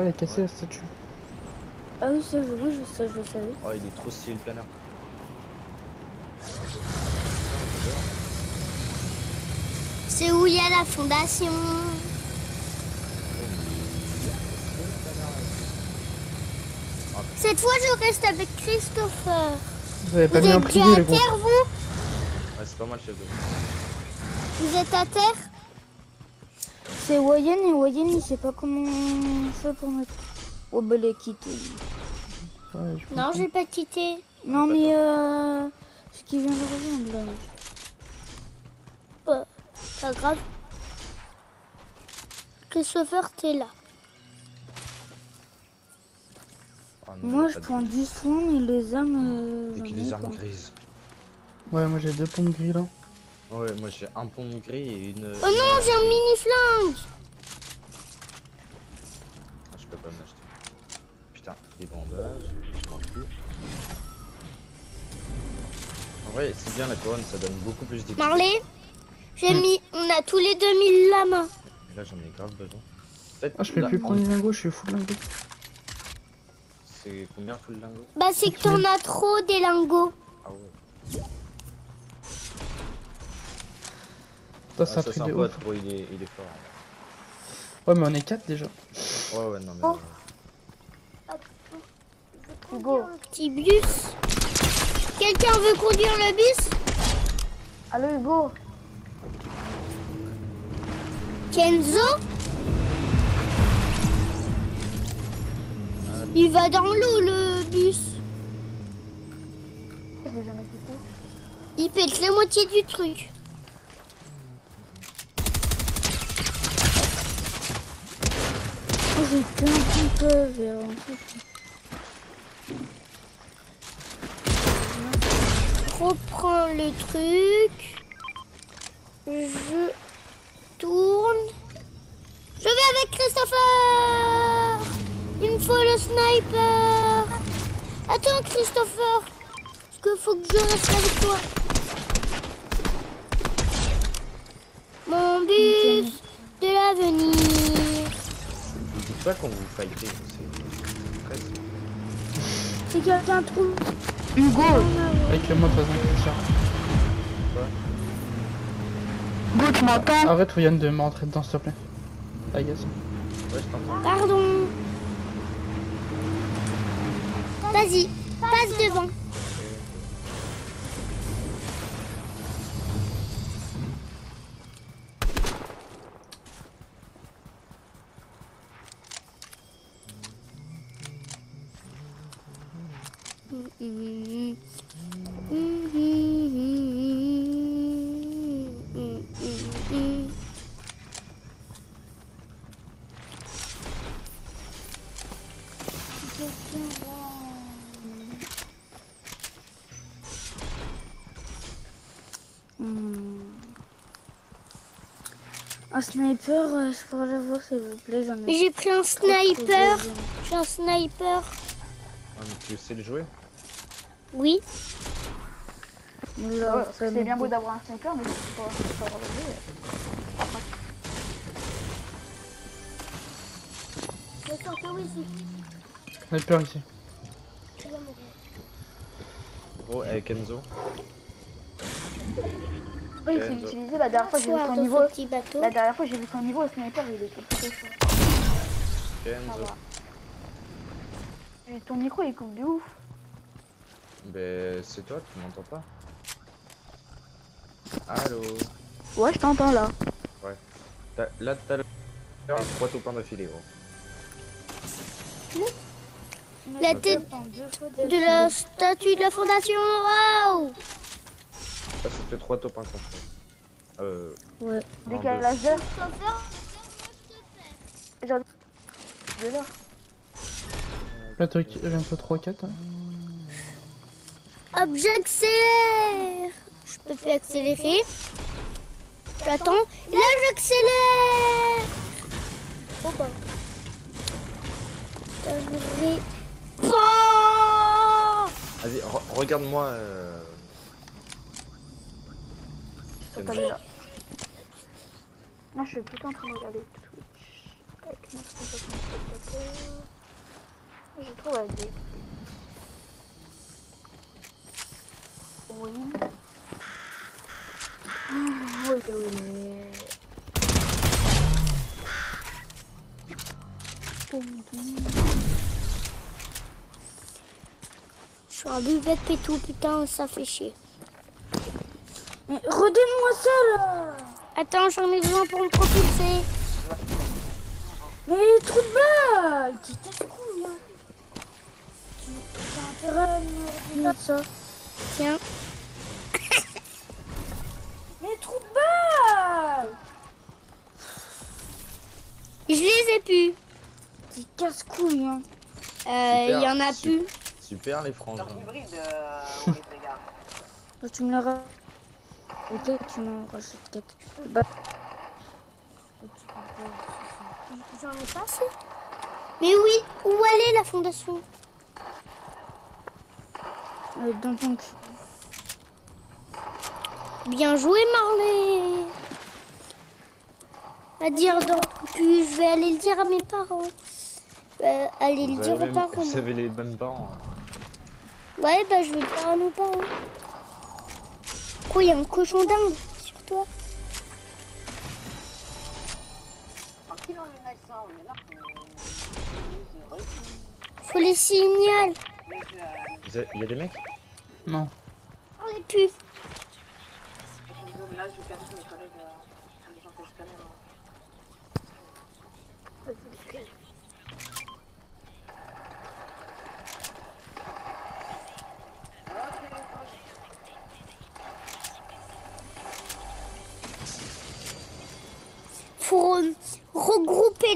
Ah, elle est cassée la statue. Ah oui, ça, je, oui, je, ça, je le savais. Oh, il est trop stylé le planeur. C'est où il y a la fondation? Cette fois, je reste avec Christopher. Vous avez pas Vous mis un êtes privé, les à terre, vous? Ouais, c'est pas mal chef de. Vous êtes à terre? C'est Wayen et Wayen, il sait pas comment faire pour mettre. Oh, bah, les. Ouais, je Non, j'ai pas quitté. Non, mais euh. Ce qui vient de rejoindre là. Pas, pas grave. Christopher, t'es là. Ah non, Moi, je prends 10 soins et les armes. euh, Et pas. armes grises. Ouais, moi j'ai deux pompes gris là. Ouais, moi j'ai un pont gris et une. Oh non, j'ai un mini flingue. Ah, je peux pas m'acheter. Putain, des bandages, je m'en fous. En vrai, c'est bien la couronne, ça donne beaucoup plus d'XP. Marley, j'ai mis. On a tous les 2000 la main. Et Là, j'en ai grave besoin. Peut-être Ah, je peux plus prendre les lingots, je suis full lingot. C'est combien full lingot Bah, c'est que t'en as trop des lingots. Ah ouais. Toi, Ah, ça a ça c'est un de pote, ouf. gros, il est, il est fort. Ouais, mais on est 4 déjà. Ouais, ouais, non, mais. Oh. Hugo. Petit bus. Quelqu'un veut conduire le bus? Allô, Hugo. Kenzo? Il va dans l'eau le bus. Il pète la moitié du truc. J'ai plein de peu un truc. reprends le truc. Je tourne. Je vais avec Christopher. Il me faut le sniper. Attends Christopher. Parce qu'il faut que je reste avec toi. Mon bus de l'avenir. Dites pas quand vous fightez, c'est. très- C'est quelqu'un trouve. Hugo Avec le mode, de façon. Hugo, tu m'entends Arrête, Yann, de me rentrer dedans, s'il te plaît. Ah, yes. Ouais, je t'entends. Pardon. Vas-y, passe devant. Hmm. Un sniper, euh, je pourrais l'avoir s'il vous plaît, j'en ai. J'ai pris un sniper. J'ai un sniper. Ah, mais tu sais le jouer Oui. Ouais, c'est bien beau d'avoir un sniper, mais c'est pas, pas avoir le jeu. Sniper ici. Gros, avec Enzo. Oui, il s'est Enzo. utilisé la dernière fois, j'ai vu son niveau. La dernière fois, j'ai vu son niveau, le sniper, il était plutôt Enzo. va. Et ton micro, il coupe de ouf. Ben, c'est toi, tu m'entends pas Allô Ouais, je t'entends là. T'as- Là, t'as le. Trois taupins d'affilée, gros. La tête de la statue de la fondation. Waouh Ça, c'était trois taupins qu'on fait. Euh. Ouais. un, Décalage d'heure. De là. Là, t'as bientôt 3-4. hein. Hop, j'accélère. Je peux plus accélérer. J'attends. Là, j'accélère. Oh bah. Vas-y, re- regarde-moi. Euh... Pas. Moi, je suis plutôt en train de regarder Twitch. Avec 960 spectateurs. Je trouve la D. Oui. Oui, oui. Je suis un buvette pétou, putain, ça fait chier. Mais redonne-moi ça là Attends, j'en ai besoin pour me propulser. Mais de balle Qui casse-couille hein Tu t'as intérêt à me redonner ça. Tiens. Mais trou de Je les ai plus. Qui casse-couille hein Euh, il y en a plus. Super les frangins. Tu me l'auras. Ok, tu m'en rachètes 4. Bah. J'en ai pas assez. Mais oui, où elle est la fondation? Euh, dans ton cul. Bien joué, Marley. À dire dans puis je vais aller le dire à mes parents. Euh, aller le dire aux parents. vous avez les mêmes parents. hein. Ouais, bah je vais le dire à nos parents. Quoi, il y a un cochon d'Inde sur toi? Faut les avez- Il y a des mecs? Non. On les pue.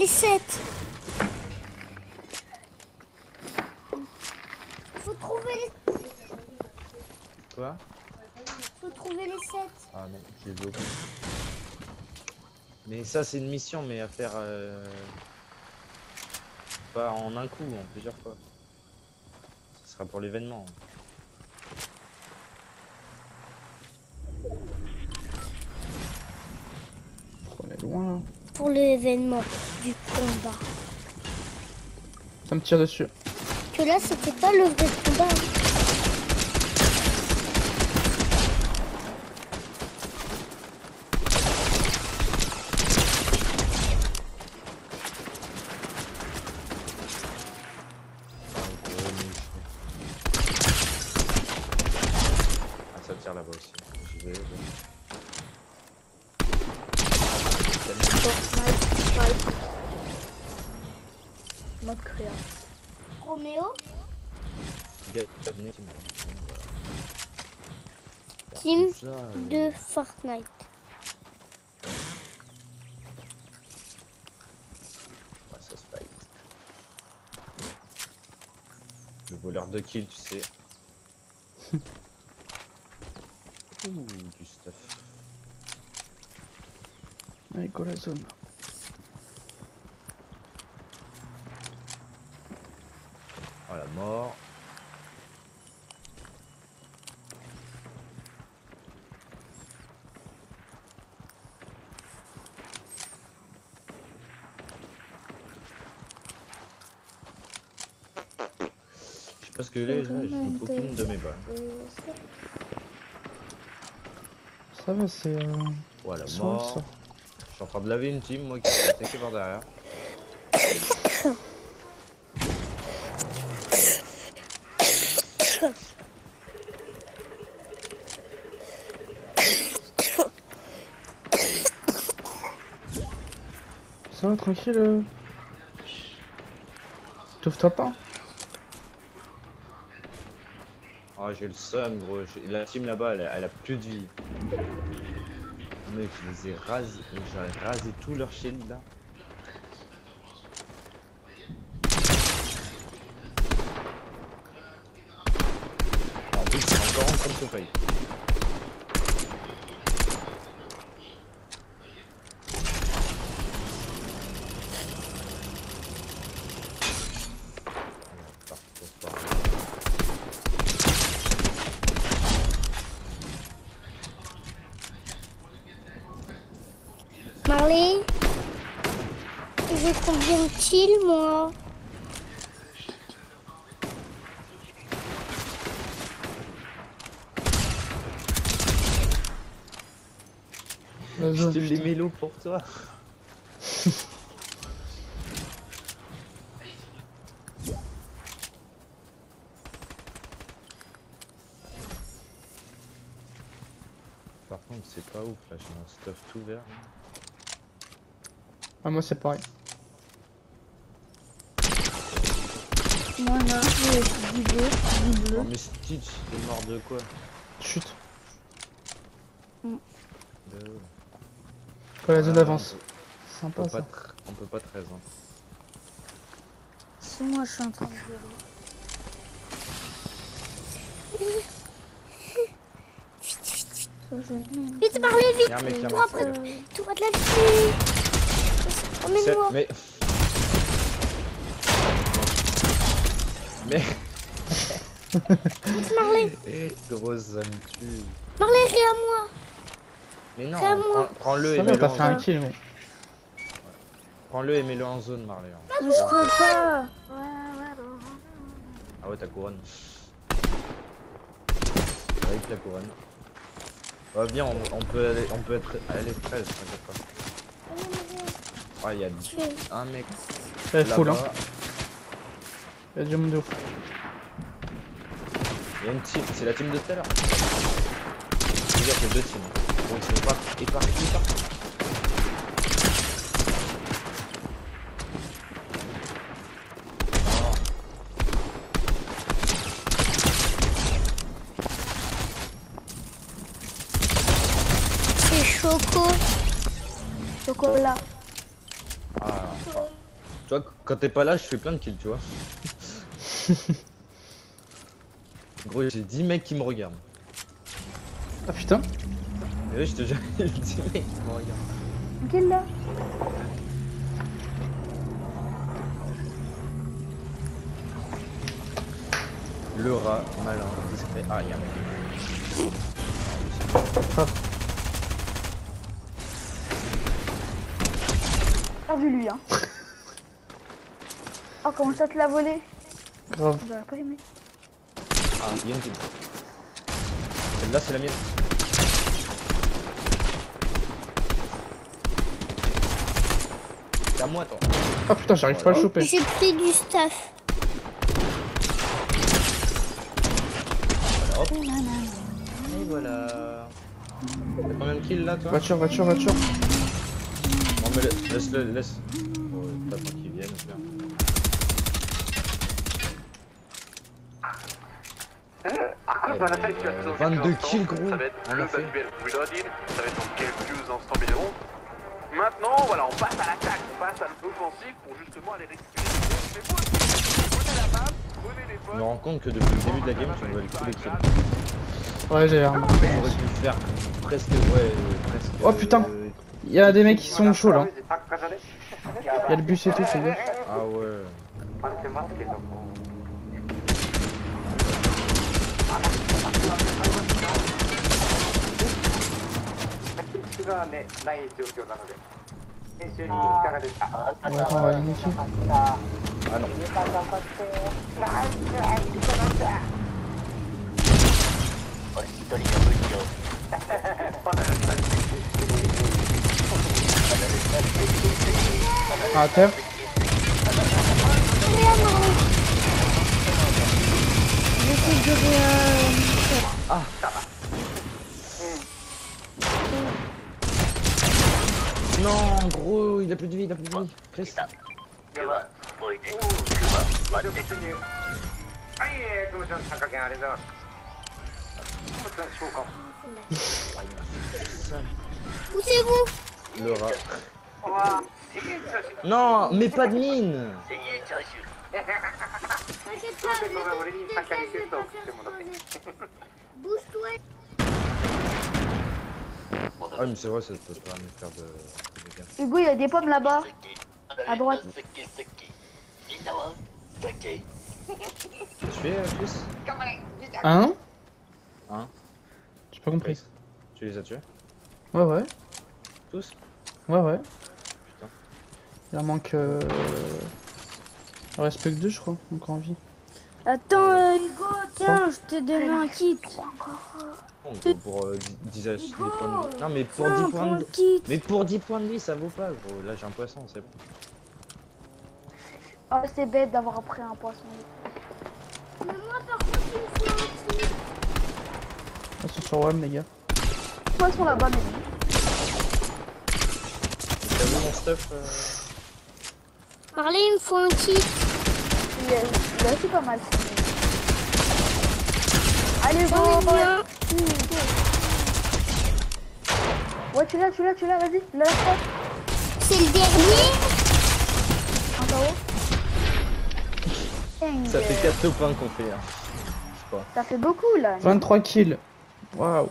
Les sept. Faut trouver les, Quoi? Faut trouver les sept. Ah non, je les ai oubliés. Mais ça c'est une mission mais à faire euh, pas en un coup, en plusieurs fois. Ce sera pour l'événement. On est loin là. Pour l'événement du combat. Ça me tire dessus. Que là, c'était pas le vrai combat. Ah ça tire là-bas aussi. J'y vais. Je- Mode créa. Roméo, team Ça, euh, de Fortnite. ouais, ça se fight. Le voleur de kill, tu sais. Ouh, du stuff. Allez, go la zone. Oh la mort. Je sais pas ce que j'ai, je n'ai aucune de mes balles. Ça va, c'est. Euh... Voilà, soit mort. Je suis en train de laver une team, moi qui s'est attaqué par derrière. Tranquille. euh. T'ouvres-toi pas Oh, j'ai le seum, gros. La team là-bas, elle, a- elle a plus de vie. Mec, je les ai rasés. J'ai rasé tout leur shield là. En plus, c'est encore en train de se Marley, J'ai combien de kills, moi Je te les mélos pour toi. Par contre, c'est pas ouf là, j'ai mon stuff tout vert. Ah, moi c'est pareil. Moi, du bleu, du bleu. Oh, mais Stitch, t'es mort de quoi Chut. De- Quand la zone Ah, avance. On Sympa peut, ça. tr- on peut pas 13 ans. C'est moi, je suis en train de jouer. Vite, vite Toi, marqué, après, là. toi de la vie Emmène-moi Mais. Mais. Marley Eh, grosse ça me tue. Marley, à moi Mais non, C'est à moi. prends- prends-le et Ça mets-le en zone. kill, mais. Prends-le et mets-le en zone, Marley. Mais je peux pas. Ah ouais, ta couronne. Avec la couronne. Oh, viens, on, on peut aller, on peut être, aller 13, t'inquiète pas. Ah, il y a un mec Elle est full, hein. Il y a du monde de ouf. Il y a une team, c'est la team de tout à l'heure. Il y a deux teams. Bon, ils sont pas, partent. C'est Choco. Chocolat. Ah. Tu vois, quand t'es pas là, je fais plein de kills, tu vois. Gros, j'ai 10 mecs qui me regardent. Ah putain. Et oui, je te jure, j'ai 10 mecs qui me regardent. Quel là Le rat, malin, discret. Ah, y'a un mec. Vu lui, hein. Oh, comment ça te l'a volé Grave. J'aurais pas aimé. Ah, y'a une team. Celle-là, c'est la mienne. C'est à moi, toi. Ah putain, j'arrive pas à le choper. J'ai pris du staff. Hop. Et voilà. T'as combien de kills là, toi? Voiture, voiture, voiture. Non, mais la- laisse-le, laisse. Oh, T'attends qu'ils viennent, frère. Ah, Eh voilà, ben, tu as euh, dans 22 quelques kills, gros. Ça va être On le ça va être dans quelques instants minéraux. Maintenant, voilà, on passe à l'attaque, on passe à l'offensive pour justement aller récupérer les points. Mais vous aussi, prenez la map, prenez les Je me rends compte que depuis le début de la game, tu me tous les kills. Ouais, j'ai l'air. J'aurais pu faire presque, ouais, euh, presque. Oh, putain. Il y a des mecs qui sont chauds là. Il y a le bus et tout, c'est bien. Ah ouais. Ouais, on va aller ici. Ah non. Ah, à terre. J'essaie de rien. Non, gros, il a plus de vie, il a plus de vie. Chris. Poussez-vous Le rat. Non, mais pas de mine. Bouge-toi Ah, mais c'est vrai, ça peut pas me faire de. Hugo, il y a des pommes là-bas. À droite. Tu euh, Chris? Hein? Hein? J'ai pas compris. Tu les as tués? Ouais, ouais. Tous? Ouais, ouais. Il en manque. Euh... Il reste plus que deux, je crois, encore en vie. Attends, euh, Hugo, tiens, je t'ai donné un kit. Bon, pour euh, 10, 10 points de vie. Non, mais pour Tiens, 10 prends points de kit. Mais pour 10 points de vie, ça vaut pas, gros. Là, j'ai un poisson, c'est bon. Oh, c'est bête d'avoir pris un poisson. Mais moi, par contre, me. Ils sont sur WAM, les gars. Poisson là-bas, mais. T'as vu mon stuff euh... Marley, il me faut un kit. Pas mal. Allez, go, ouais. bien. Ouais, tu l'as, tu l'as, tu l'as, vas-y, pas. C'est le dernier. Un KO. Ça fait 4 points qu'on fait. Hein. Je sais pas. Ça fait beaucoup là. 23 kills. Waouh.